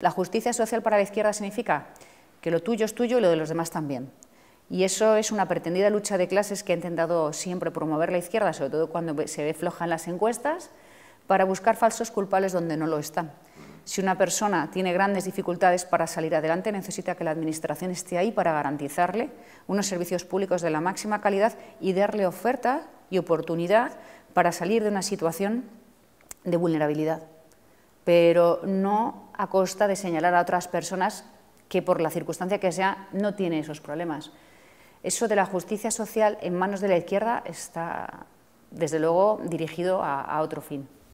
La justicia social para la izquierda significa que lo tuyo es tuyo y lo de los demás también. Y eso es una pretendida lucha de clases que ha intentado siempre promover la izquierda, sobre todo cuando se ve floja en las encuestas, para buscar falsos culpables donde no lo están. Si una persona tiene grandes dificultades para salir adelante, necesita que la Administración esté ahí para garantizarle unos servicios públicos de la máxima calidad y darle oferta y oportunidad para salir de una situación de vulnerabilidad pero no a costa de señalar a otras personas que por la circunstancia que sea no tienen esos problemas. Eso de la justicia social en manos de la izquierda está, desde luego, dirigido a, a otro fin.